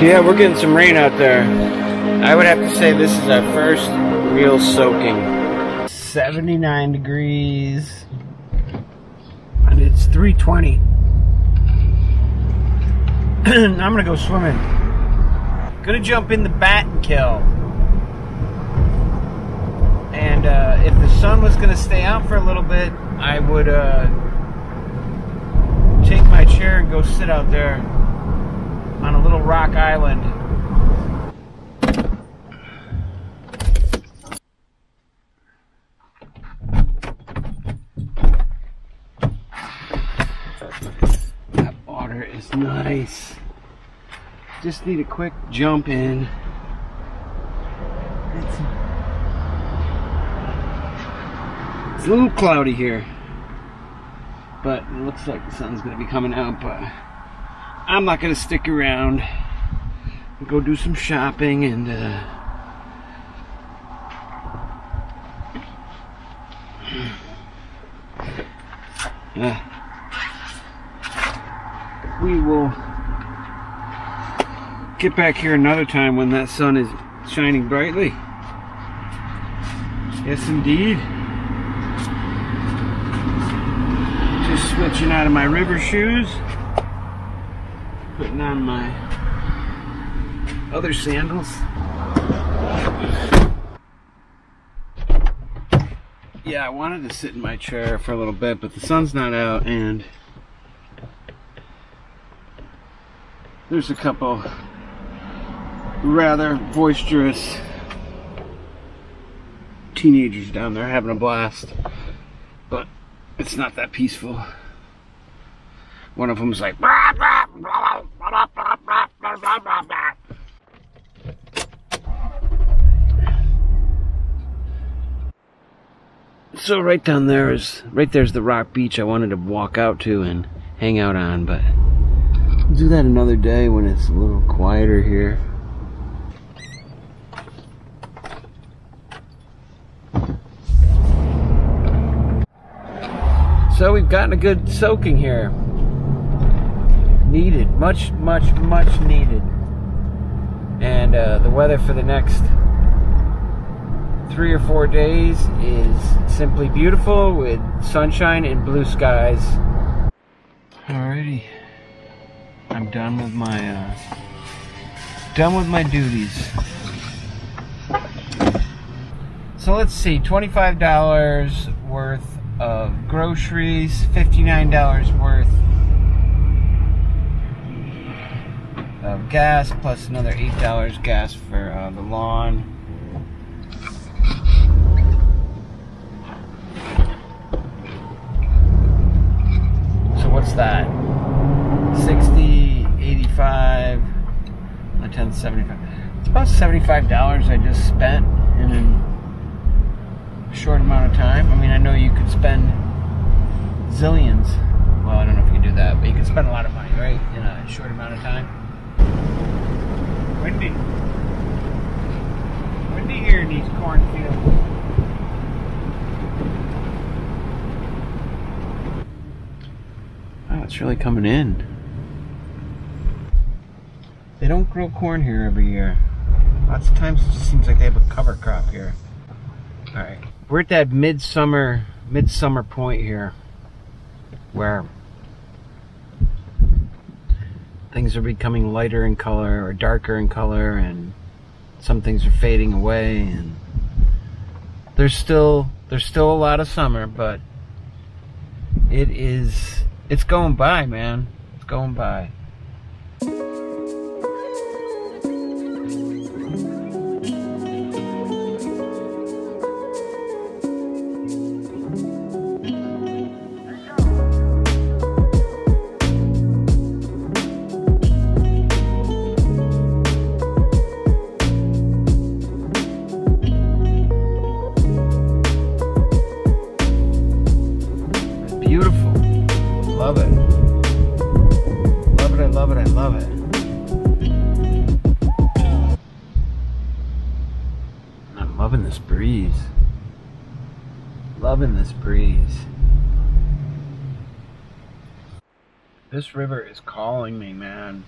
Yeah, we're getting some rain out there. I would have to say this is our first real soaking. 79 degrees. And it's 320. I'm gonna go swimming. Gonna jump in the Battenkill. And uh, if the sun was gonna stay out for a little bit, I would uh, take my chair and go sit out there on a little rock island. That water is nice. Just need a quick jump in. It's, it's a little cloudy here, but it looks like the sun's to be coming out. But I'm not to stick around. Go do some shopping and. Uh, yeah. We will get back here another time when that sun is shining brightly. Yes, indeed. Just switching out of my river shoes, putting on my other sandals. Yeah, I wanted to sit in my chair for a little bit, but the sun's not out and there's a couple rather boisterous teenagers down there having a blast, but it's not that peaceful. One of them's like, so right down there is right there's the rock beach I wanted to walk out to and hang out on, but I'll do that another day when it's a little quieter here. So we've gotten a good soaking here. Needed, much, much, much needed. And uh, the weather for the next three or four days is simply beautiful with sunshine and blue skies. Alrighty, I'm done with my uh, done with my duties. So let's see, twenty-five dollars worth of groceries, $59 worth gas, plus another $8 gas for uh, the lawn. So what's that? 60, 85, 10, 75. It's about $75 I just spent in a short amount of time. I mean, I know you could spend zillions. Well, I don't know if you can do that, but you can spend a lot of money, right, in a short amount of time. Windy. Windy here in these cornfields. Wow, it's really coming in. They don't grow corn here every year. Lots of times it just seems like they have a cover crop here. Alright. We're at that midsummer midsummer point here where things are becoming lighter in color or darker in color and some things are fading away and there's still there's still a lot of summer but it is it's going by man. It's going by love it i love it i'm loving this breeze loving this breeze this river is calling me man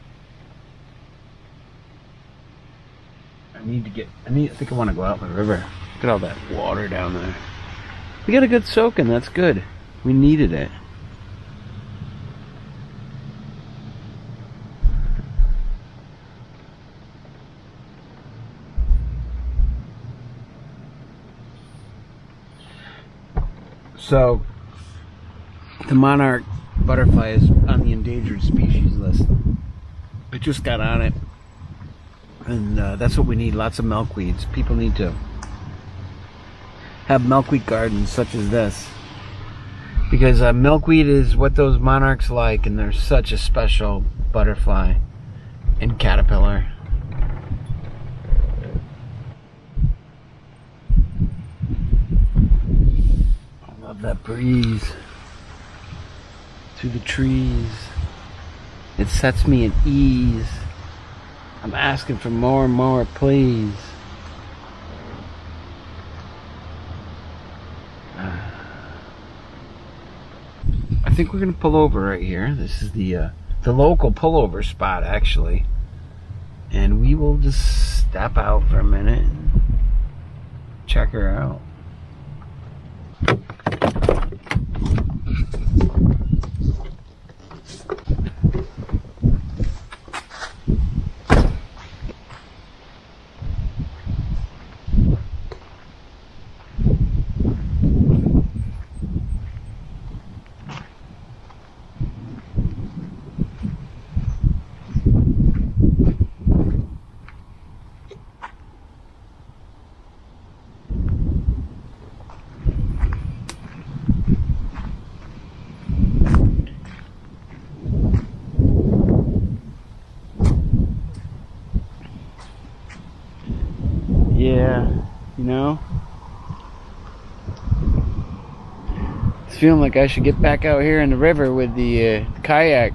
I need to get, I need, I think I want to go out in the river. Look at all that water down there. We got a good soaking, that's good. We needed it. So, the monarch butterfly is on the endangered species list. I just got on it, and uh, that's what we need. Lots of milkweeds. People need to have milkweed gardens such as this, because uh, milkweed is what those monarchs like, and they're such a special butterfly and caterpillar. I love that breeze through the trees. It sets me at ease. I'm asking for more and more, please. I think we're gonna pull over right here. This is the uh, the local pullover spot, actually, and we will just step out for a minute and check her out. Yeah, you know? It's feeling like I should get back out here in the river with the uh, kayak.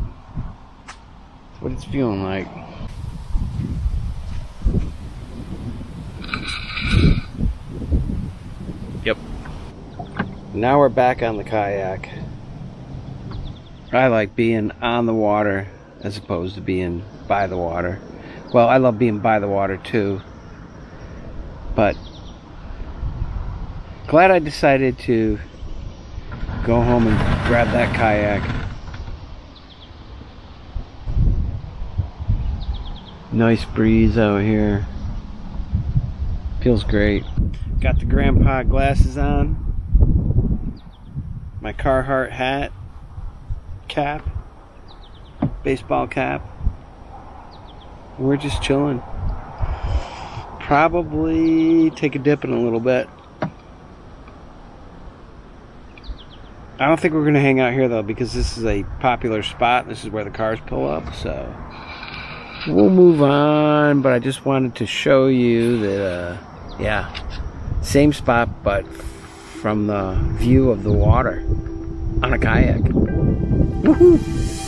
That's what it's feeling like. Yep. Now we're back on the kayak. I like being on the water as opposed to being by the water. Well, I love being by the water too. But glad I decided to go home and grab that kayak. Nice breeze out here. Feels great. Got the grandpa glasses on. My Carhartt hat. Cap. Baseball cap. We're just chilling probably take a dip in a little bit. I don't think we're going to hang out here though because this is a popular spot. This is where the cars pull up, so we'll move on. But I just wanted to show you that, uh, yeah, same spot, but from the view of the water on a kayak. Woohoo!